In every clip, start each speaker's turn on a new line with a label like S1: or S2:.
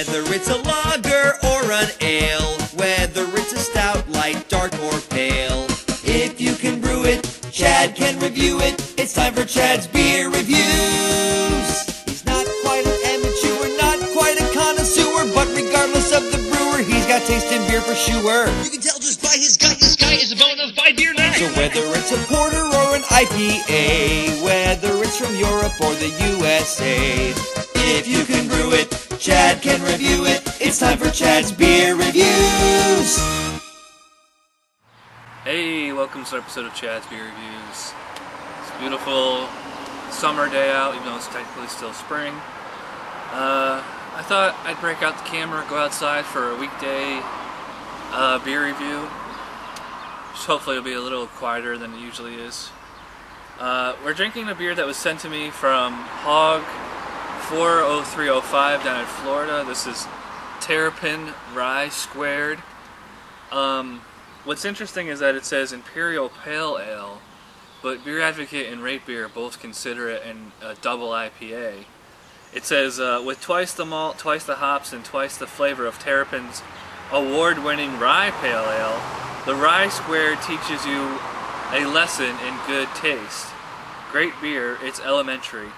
S1: Whether it's a lager or an ale, whether it's a stout, light, dark, or pale. If you can brew it, Chad can review it. It's time for Chad's Beer Reviews. He's not quite an amateur, not quite a connoisseur, but regardless of the brewer, he's got taste in beer for sure.
S2: You can tell just by his gut, this guy is a bona fide beer nut.
S1: So whether it's a porter or an IPA, whether it's from Europe or the USA, if you can brew it, Chad can review it. It's time for Chad's Beer Reviews.
S3: Hey, welcome to an episode of Chad's Beer Reviews. It's a beautiful summer day out, even though it's technically still spring. Uh, I thought I'd break out the camera, go outside for a weekday uh, beer review. Just hopefully it'll be a little quieter than it usually is. Uh, we're drinking a beer that was sent to me from Hog 40305 down in Florida. This is Terrapin Rye Squared. Um, what's interesting is that it says Imperial Pale Ale, but Beer Advocate and Rate Beer both consider it an, a double IPA. It says, uh, with twice the malt, twice the hops, and twice the flavor of Terrapin's award-winning Rye Pale Ale, the Rye Squared teaches you a lesson in good taste. Great beer, it's elementary.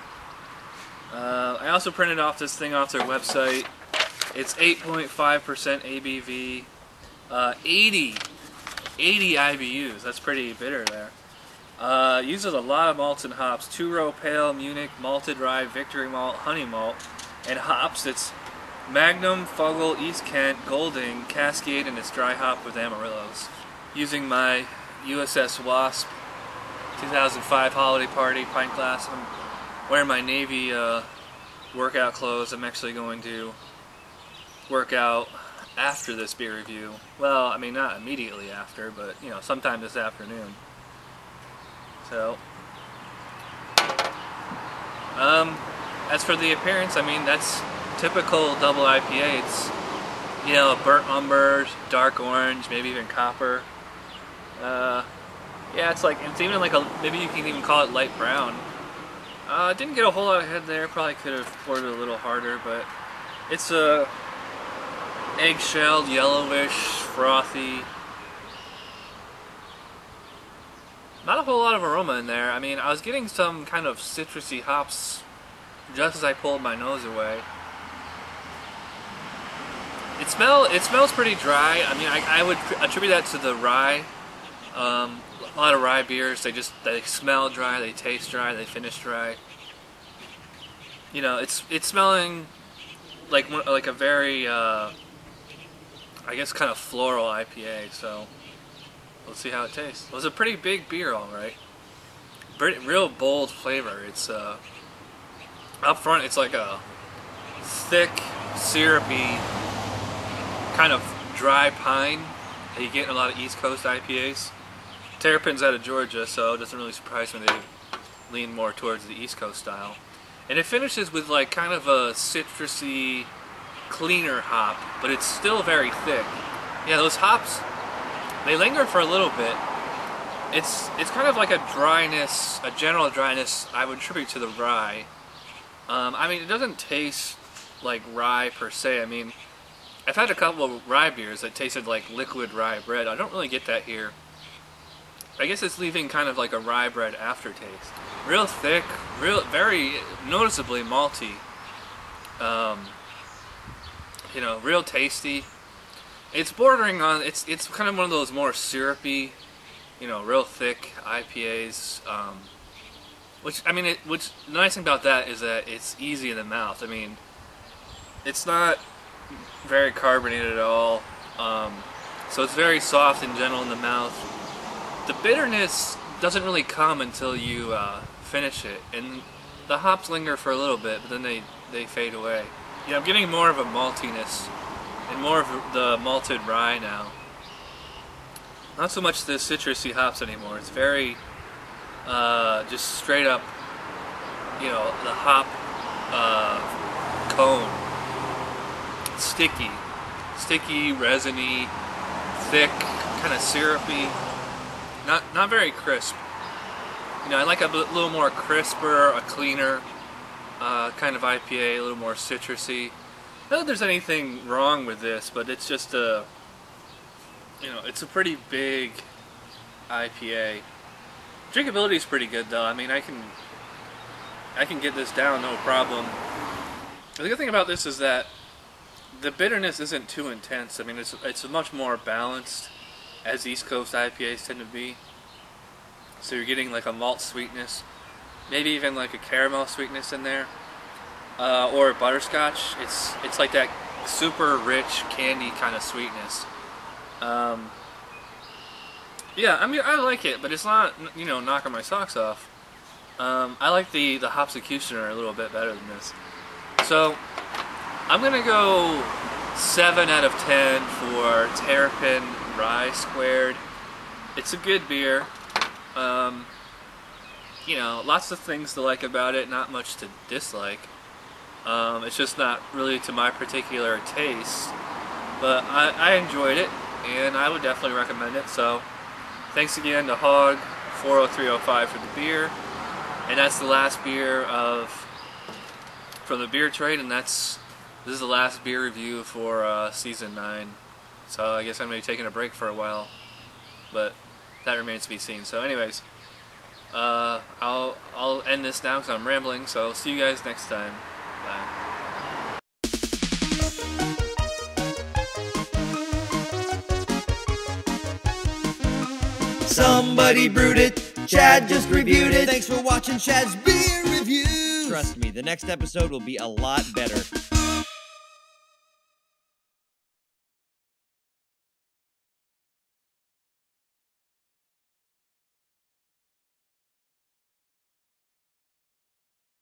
S3: Uh, I also printed off this thing off their website. It's 8.5% ABV, uh, 80, 80 IBUs. That's pretty bitter there. Uh, uses a lot of malts and hops. Two row pale, Munich, malted rye, victory malt, honey malt, and hops. It's Magnum, Fuggle, East Kent, Golding, Cascade, and it's dry hop with Amarillos. Using my USS Wasp 2005 holiday party pint glass. I'm wearing my Navy uh, workout clothes. I'm actually going to work out after this beer review. Well, I mean, not immediately after, but you know, sometime this afternoon. So, um, as for the appearance, I mean, that's typical double IPA. It's you know, burnt umber, dark orange, maybe even copper. Uh, yeah, it's like it's even like a maybe you can even call it light brown. Uh, didn't get a whole lot of head there. Probably could have poured it a little harder, but it's a eggshelled, yellowish, frothy. Not a whole lot of aroma in there. I mean, I was getting some kind of citrusy hops just as I pulled my nose away. It smell it smells pretty dry. I mean, I, I would attribute that to the rye. Um, a lot of rye beers, they just they smell dry, they taste dry, they finish dry. You know, it's it's smelling like like a very uh, I guess kind of floral IPA. So let's see how it tastes. It was a pretty big beer, all right. Pretty, real bold flavor. It's uh, up front. It's like a thick, syrupy kind of dry pine that you get in a lot of East Coast IPAs. Terrapin's out of Georgia, so it doesn't really surprise me they lean more towards the East Coast style. And it finishes with like kind of a citrusy, cleaner hop, but it's still very thick. Yeah, those hops, they linger for a little bit. It's it's kind of like a dryness, a general dryness I would attribute to the rye. Um, I mean, it doesn't taste like rye per se. I mean, I've had a couple of rye beers that tasted like liquid rye bread. I don't really get that here. I guess it's leaving kind of like a rye bread aftertaste. Real thick, real very noticeably malty. Um, you know, real tasty. It's bordering on it's it's kind of one of those more syrupy, you know, real thick IPAs. Um, which I mean, it, which the nice thing about that is that it's easy in the mouth. I mean, it's not very carbonated at all. Um, so it's very soft and gentle in the mouth. The bitterness doesn't really come until you uh, finish it, and the hops linger for a little bit, but then they, they fade away. Yeah, I'm getting more of a maltiness and more of the malted rye now. Not so much the citrusy hops anymore. It's very uh, just straight up, you know, the hop uh, cone sticky, sticky, resiny, thick, kind of syrupy. Not not very crisp. You know, I like a little more crisper, a cleaner uh, kind of IPA, a little more citrusy. not that there's anything wrong with this, but it's just a, you know, it's a pretty big IPA. Drinkability is pretty good though. I mean, I can, I can get this down no problem. The good thing about this is that the bitterness isn't too intense. I mean, it's it's much more balanced, as East Coast IPAs tend to be. So you're getting like a malt sweetness, maybe even like a caramel sweetness in there, uh, or butterscotch. It's it's like that super rich candy kind of sweetness. Um, yeah, I mean I like it, but it's not you know knocking my socks off. Um, I like the the Hopsecutioner a little bit better than this. So I'm gonna go seven out of ten for Terrapin Rye Squared. It's a good beer. Um, you know, lots of things to like about it, not much to dislike. Um, it's just not really to my particular taste, but I, I enjoyed it, and I would definitely recommend it. So, thanks again to Hog 40305 for the beer, and that's the last beer of from the beer trade, and that's this is the last beer review for uh, season nine. So I guess I'm gonna be taking a break for a while, but that remains to be seen. So, anyways, uh, I'll I'll end this now because I'm rambling. So see you guys next time. Bye.
S1: Somebody brewed it. Chad just reviewed it. Thanks for watching Chad's beer review.
S4: Trust me, the next episode will be a lot better.